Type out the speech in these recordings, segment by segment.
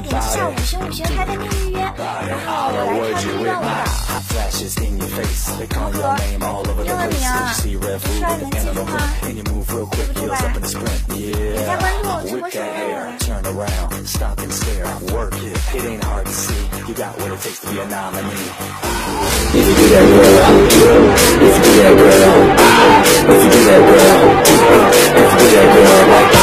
点击下五星五星开店店预约，然后我来看订任务的。如何？认了你啊！不需要你的记住吗？记不住吧？点加关注，直播收入。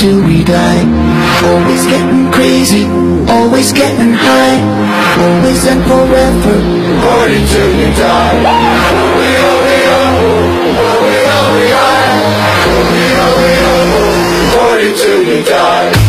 Till we die. Always getting crazy, always getting high. Always and forever Party till you die. We we are, we are We are, we are, party till you die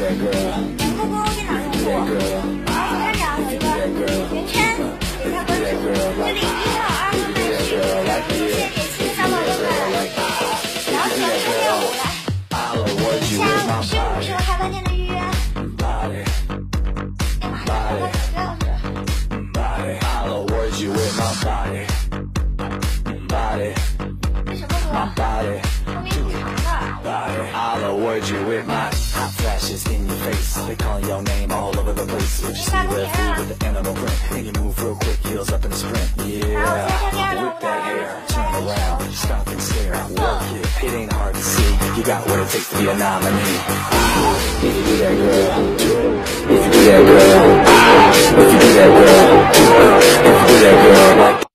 两块五，电脑用户。我们团有一个圆圈，点下关注。这里一号、二号麦区，谢谢点心三宝哥哥。然后小黑亮，来，下午是不是还有饭店的预约？哎，这什么歌？我给你。Burger. I'll award you with my hot flashes in your face. They call your name all over the place. But you see with the animal print. And you move real quick, heels up in a sprint. Yeah, whip that hair, turn around, stop and stare. Work it, it ain't hard to see. You got what it takes to be a nominee. If you do that, girl. If you do that, girl. If you do that, girl. If you do that, girl.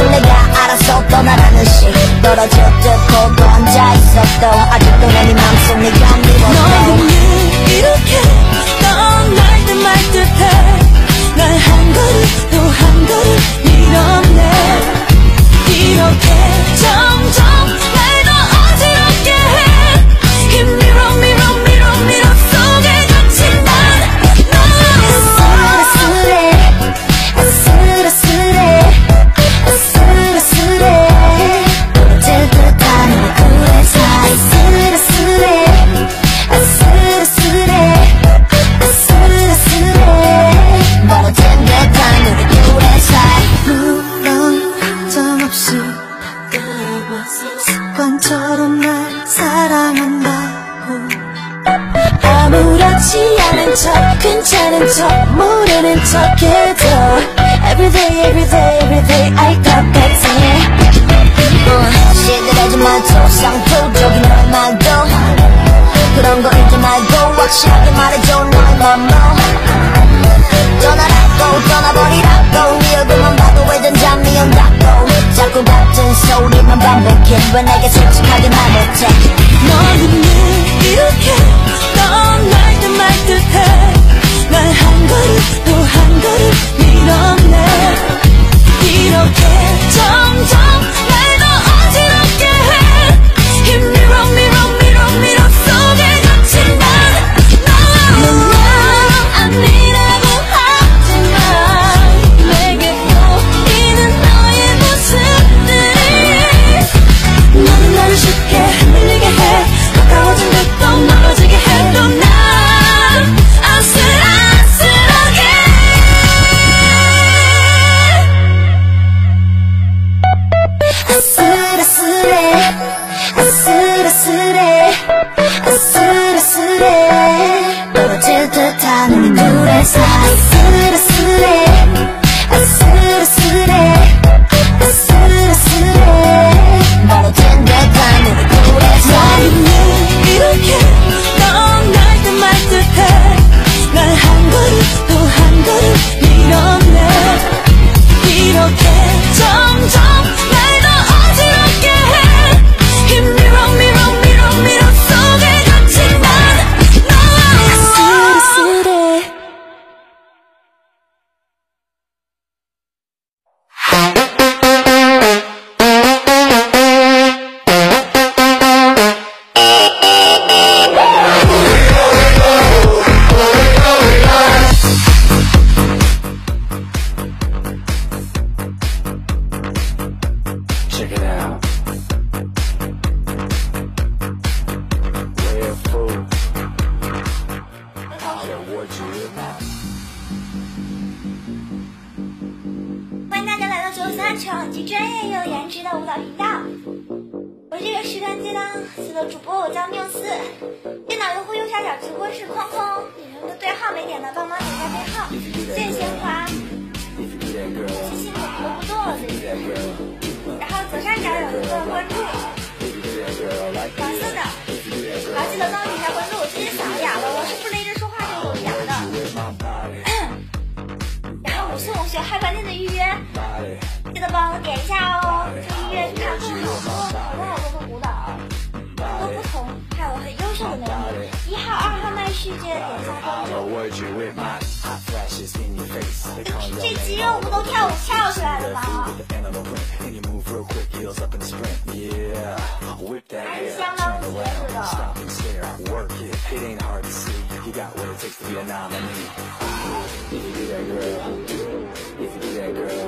녹에서 내가 알아서 떠나라는 식 떨어져 뜯고 앉아있었도 아직도 내 맘속 네가 미워 척 모르는 척해도 Everyday everyday everyday I got 어, 시들하지 마 초상투적인 너의 말도. 그런 거 잊지 말고 확실하게 말해줘 너의 맘도 떠나라고 떠나버리라고. 네 얼굴만 봐도 회전장 미운다고. 자꾸 같은 소리만 반복해. 왜 내게 솔직하게 말 못해 너는 늘 이렇게 唱即专业又有颜值的舞蹈频道我这个时段接单是个主播我叫缪斯电脑用户右下角直播室空空你们的对号没点的帮忙点下对号谢谢鲜花谢谢你都不动了对然后左上角有一个关注黄色的然后记得帮我点下关注我谢小嗓子哑了记得帮我点一下哦。这音乐看更好多好多好多的舞蹈，都不同，还有很优秀的美女。一号、二号麦序记得点一下关注。这肌肉不都跳舞跳出来的吗还是相当 around, 实的。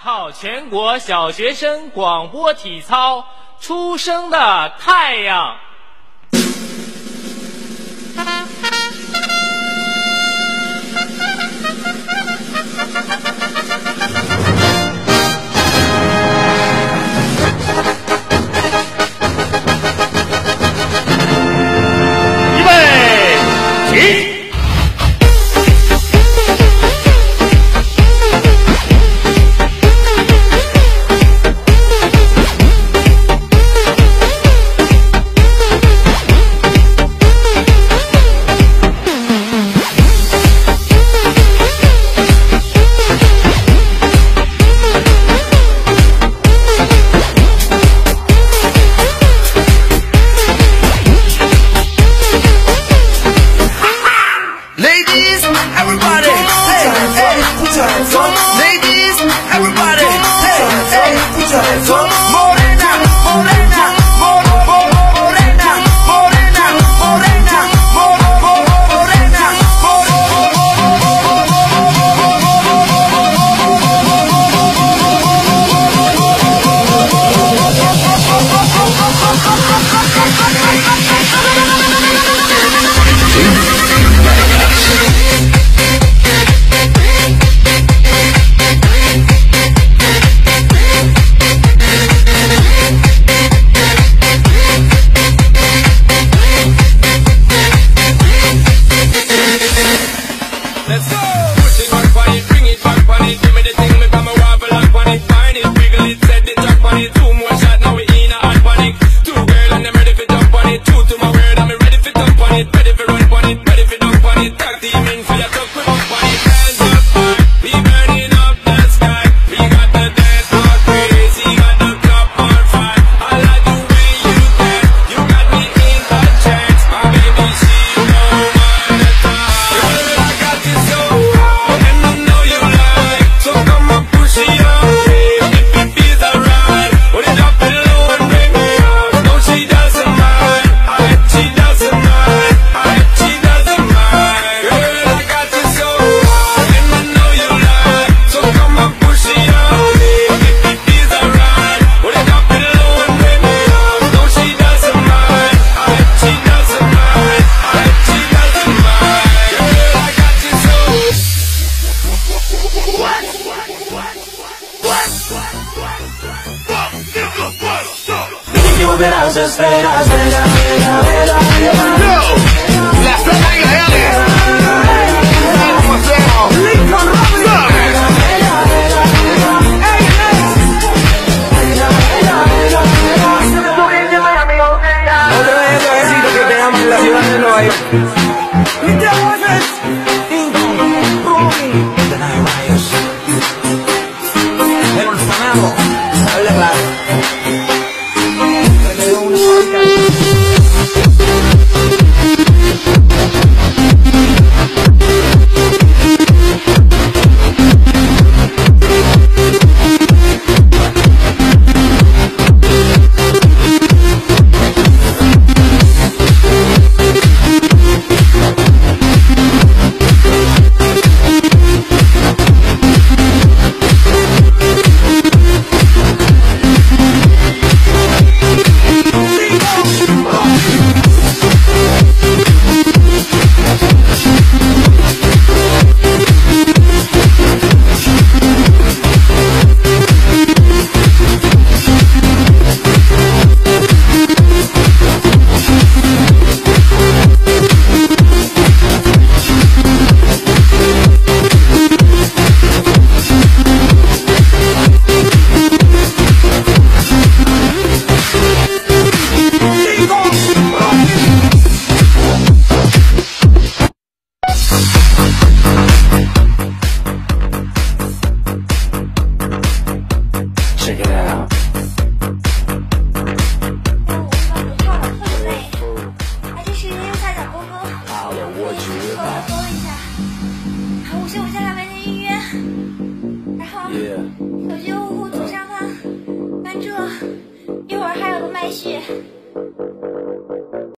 号全国小学生广播体操《出生的太阳》。